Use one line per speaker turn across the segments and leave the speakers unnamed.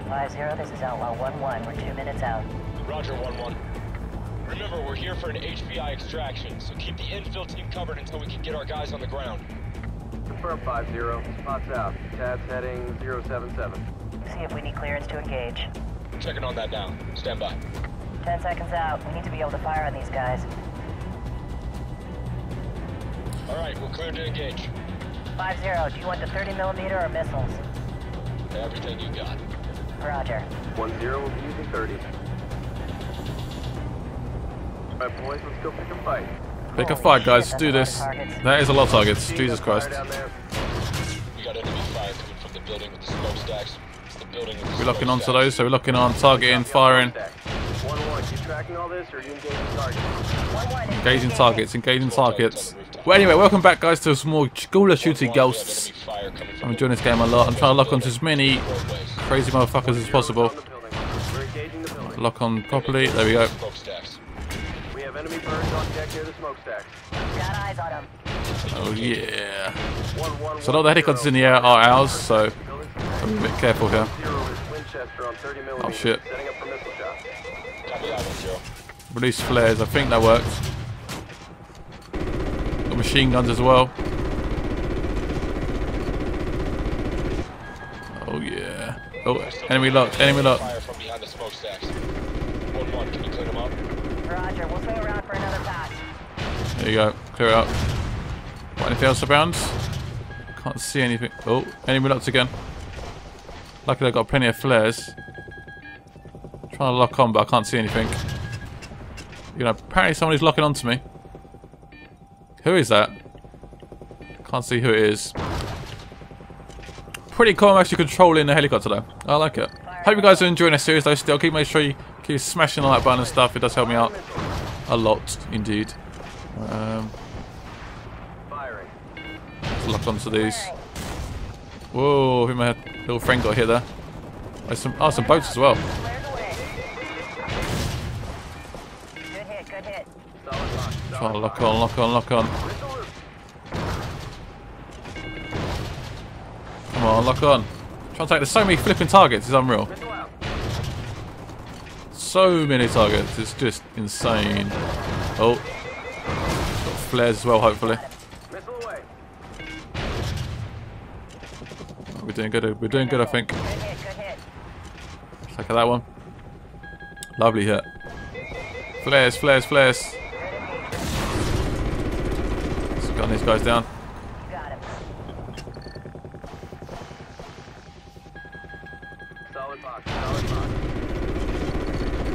Alert 5-0, this is Outlaw 1-1. We're two minutes out.
Roger, 1-1. Remember, we're here for an HVI extraction, so keep the infill team covered until we can get our guys on the ground.
Confirm 5-0. Spots out. Tad's heading 077.
See if we need clearance to engage.
Checking on that now. Stand by.
Ten seconds out. We need to be able to fire on these guys.
All right, we're cleared to engage.
5-0, do you want the 30 millimeter or missiles?
Everything you got.
Roger.
1-0 will be using 30. Alright, boys, let's go pick a fight.
Pick a fight, guys.
that's
Do
a lot of
this.
targets.
That is a lot of targets. Jesus Christ.
We got enemy fire coming from the building with the smokestacks. It's the building with the
We're locking onto those, so we're locking on targeting, firing,
1-1, you tracking all this, or are you engaging targets?
1-1,
engaging targets, engaging targets. Well, anyway, welcome back, guys, to some more Call of Duty Ghosts.
Enemy fire coming from
I'm enjoying this game a lot. I'm trying to lock onto as many
roadways.
Crazy motherfuckers as possible.
On the building. We're engaging the building.
Lock on properly. There we go.
We have enemy birds on deck near the smokestack.
Got eyes on them.
Oh yeah. So a lot of the helicopters in the air are ours, so I'm a bit careful here.
Winchester on 30 millimeters.
Oh, shit.
Setting up for missile shot.
Copy that one, zero.
Release flares. I think that worked. Got machine guns as well. Oh, enemy locked. Enemy locked.
Fire from behind the smokestacks. One one, can you clean them up?
Roger, we'll swing around for another pass.
There you go. Clear it up. What, anything else around? Can't see anything. Oh, enemy locked again. Luckily I've got plenty of flares. Trying to lock on, but I can't see anything. You know, apparently somebody's locking onto me. Who is that? Can't see who it is. Pretty cool. I'm actually controlling the helicopter though. I like it. Hope you guys are enjoying the series though. Still, keep make sure you keep smashing the like button and stuff. It does help me out a lot indeed. Um, lock onto these. Whoa, who my little friend got hit there? There's some, oh, some boats as well.
Good hit, good hit.
Solid
to lock on, lock on, lock on. On, lock on. Trying to take. There's so many flipping targets. It's unreal. So many targets. It's just insane. Oh, got flares as well. Hopefully,
away.
we're doing good. We're doing good. I think. Look at that one. Lovely hit. Flares, flares, flares. Gun these guys down.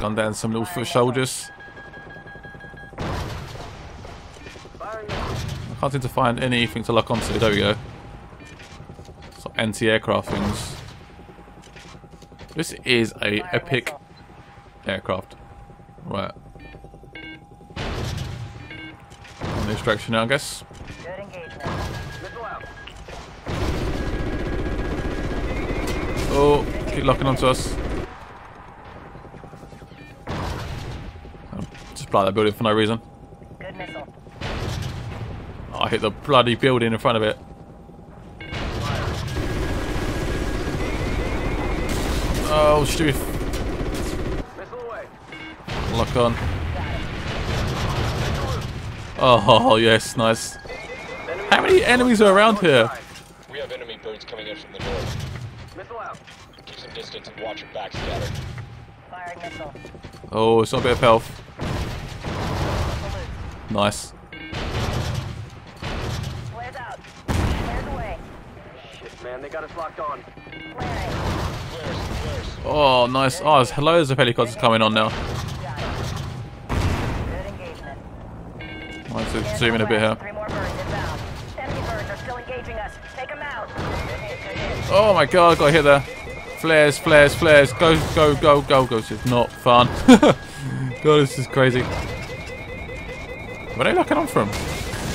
Gun down some little foot soldiers. I can't seem to find anything to lock onto. There we go. Some anti-aircraft things. This is a epic aircraft. Right. On the extraction now, I guess. Oh, keep locking onto us. Just blow that building for no reason.
Good missile.
Oh, I hit the bloody building in front of it. Oh, stupid.
Missile away.
Lock on. Oh, yes, nice. How many enemies are around here?
We have enemy birds coming in from the north.
Missile out.
Keep some distance and watch your back scatter.
Firing missile.
Oh, it's not a bit of health. Nice.
Flares out. Flares away.
Shit, man, they got us locked on.
Flaring.
Flares, flares.
Oh, nice. Oh, there's loads of helicopters coming on now.
Got it.
Might have to zoom in a bit here.
Three more birds inbound. Enemy birds are still engaging us. Take them out. Good hit, good hit.
Oh my god, got hit there. Flares, flares, flares. Go, go, go, go, go. This is not fun. god, this is crazy. Where are they locking on from?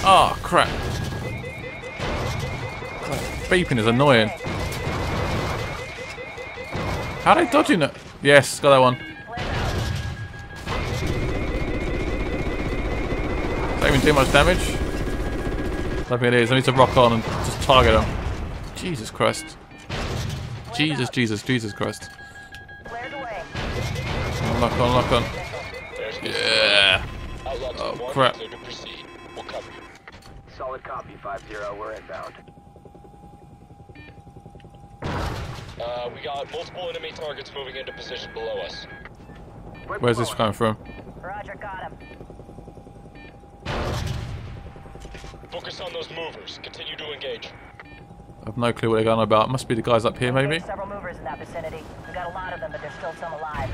Oh, crap. Beeping is annoying. How are they dodging it? Yes, got that one.
Out.
Even do much damage? Think it is. I need to rock on and just target them. Jesus Christ. Jesus, Jesus, Jesus Christ. Lock on, lock on. Yeah. Oh, crap.
clear to proceed. We'll cover you.
Solid copy, 5-0. We're inbound.
Uh, we got multiple enemy targets moving into position below us.
Where's this coming from?
Roger, got him.
Focus on those movers. Continue to engage.
I have no clue what they're going on about. Must be the guys up here, maybe?
Several movers in that vicinity. We got a lot of them, but there's still some alive.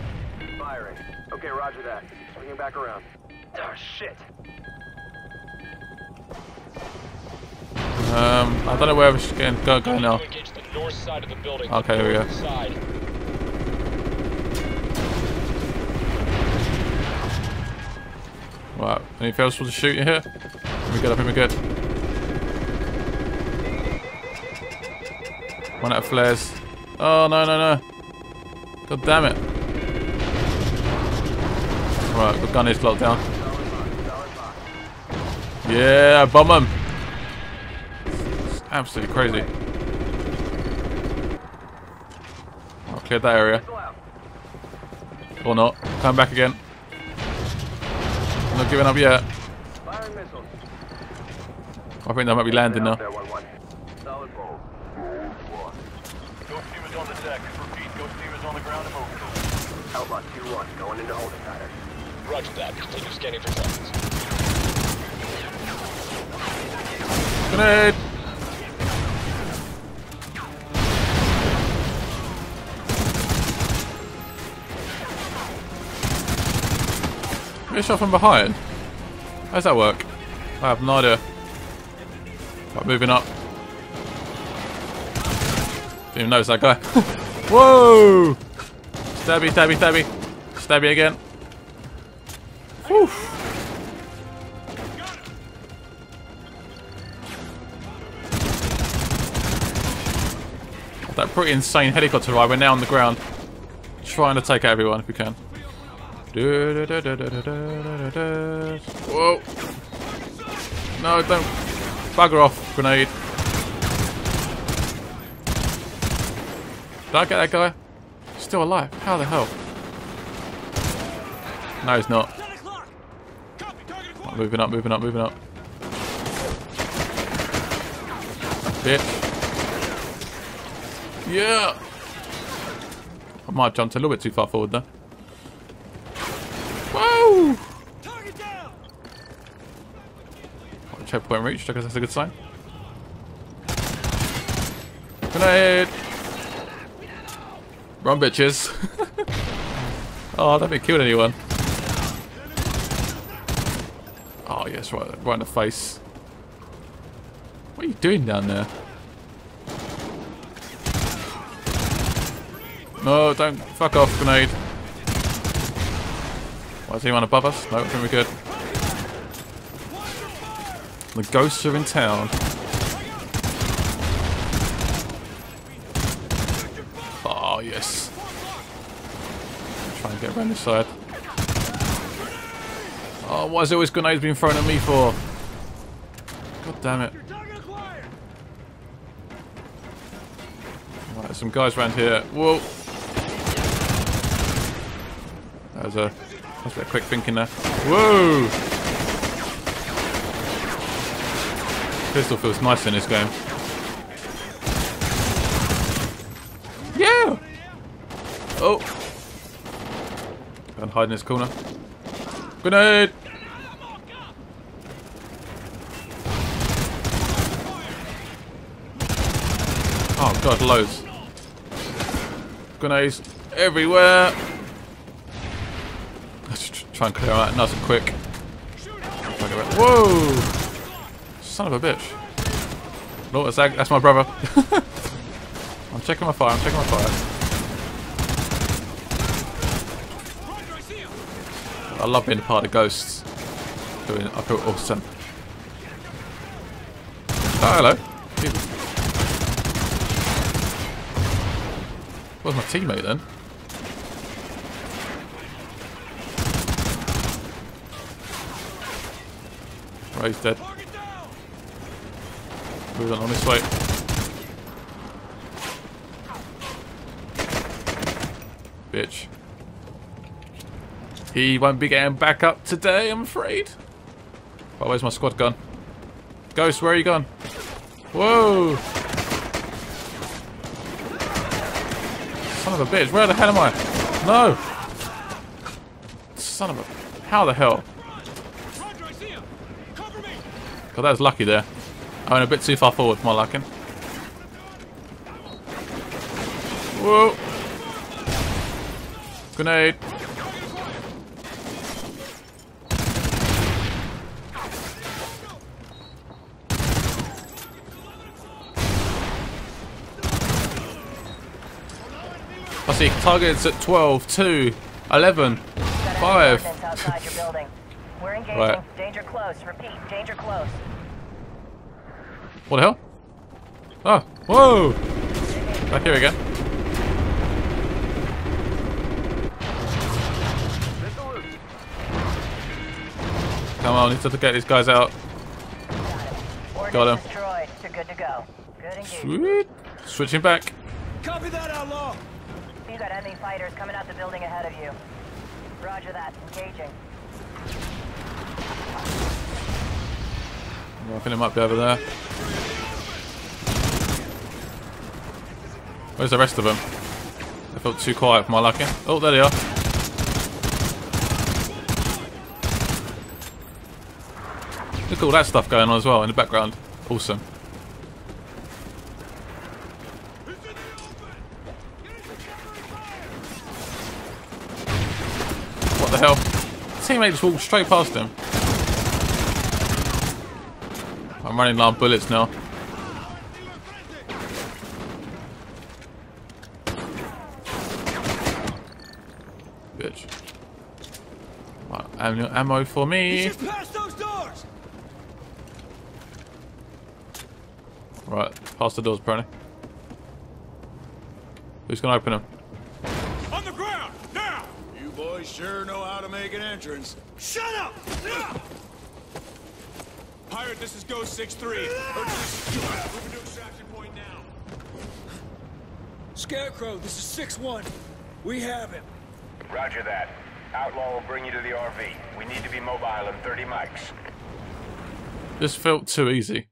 Firing. Okay, roger that. Swinging back around. Oh, shit.
Um, I don't know where we're going. Go, go
Going
now.
the north side of the building.
Okay, here we go.
north Side.
Right. Anything else for the shooting here? We good. I think we're good. One out of flares. Oh no no no! God damn it! Right, the gun is locked down. Yeah, bomb 'em. It's absolutely crazy. I'll clear that area. Or not. Come back again. I'm Not giving up yet. I think they might be landing now.
There, 1-1. Solid bowl.
Ghost team is on the deck. Repeat, ghost team is on the ground and moving.
Outlaw 2-1. Going into holding pattern.
Roger that. Continue scanning for targets.
Grenade! Get shot from behind? How does that work? I have no idea. Right, moving up. Even notice that guy. Whoa! Stabby, stabby, stabby. Stabby again. Whew. That pretty insane helicopter ride. We're now on the ground. Trying to take out everyone if we can. Whoa. No, don't. Bugger off, grenade. Did I get that guy? Still alive. How the hell? No, he's not. Moving up, moving up, moving up. Bitch. Yeah. I might have jumped a little bit too far forward there. Whoa! Checkpoint reached. I guess that's a good sign. Grenade! Run, bitches. oh, I don't think killed anyone. Oh, yes, right, right in the face. What are you doing down there? No, don't. Fuck off, grenade. Why is anyone above us? No, I think we're good. The ghosts are in town. Oh, yes. Try and get around this side. Oh, why is there always grenades being thrown at me for? God damn it. Right, some guys around here. Whoa. That was a, that was a quick thinking there. Whoa! Pistol feels nice in this game. Yeah! Oh! And hide in this corner. Grenade! Oh god, loads. Grenades everywhere. Let's try and clear out nice and quick. Whoa! Son of a bitch. That's my brother. I'm checking my fire, I'm checking my fire. I love being a part of Ghosts. Doing, I feel awesome. Oh, hello. Where's my teammate then? Right, he's dead. Moving on this way. Bitch. He won't be getting back up today, I'm afraid. Oh, where's my squad gun? Ghost, where are you gone? Whoa! Son of a bitch, where the hell am I? No! Son of a... How the hell? God, that was lucky there. I went a bit too far forward, for my liking. Whoa! Grenade! I see targets at 12, 2, 11, 5.
ordnance outside your building. We're engaging.
Right.
Danger close. Repeat. Danger close.
What the hell? Oh, whoa! Back here again.
Missile.
Come on, need to get these guys out. Got him.
destroyed. You're good to go.
Sweet. Switching back.
Copy that, outlaw.
You got enemy fighters coming out the building ahead of you. Roger that. Engaging.
I think it might be over there. Where's the rest of them? I felt too quiet for my liking. Oh, there they are. Look at all that stuff going on as well in the background. Awesome. What the hell? Teammate just walked straight past him. I'm running low on bullets now. Bitch. Right, ammo, ammo for me.
Past.
Right, past the doors, Brony. Who's gonna open them?
On the ground, now.
You boys sure know how to make an entrance.
Shut up.
Pirate, this is Ghost 6-3. Moving to extraction point now.
Scarecrow, this is 6-1. We have him.
Roger that. Outlaw will bring you to the RV. We need to be mobile in 30 mics.
This felt too easy.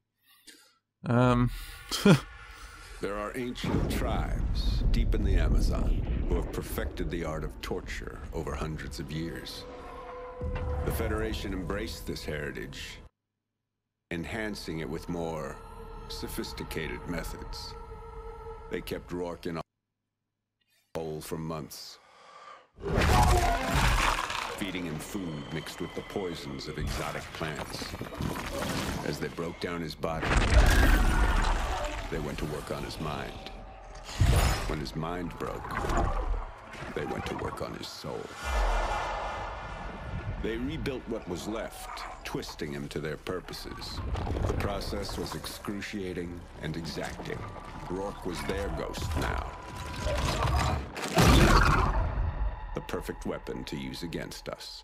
Um,
There are ancient tribes deep in the Amazon who have perfected the art of torture over hundreds of years. The Federation embraced this heritage, enhancing it with more sophisticated methods. They kept Rorke in a hole for months, feeding him food mixed with the poisons of exotic plants. As they broke down his body, they went to work on his mind. When his mind broke, they went to work on his soul. They rebuilt what was left, twisting him to their purposes. The process was excruciating and exacting. Rorke was their ghost now. The perfect weapon to use against us.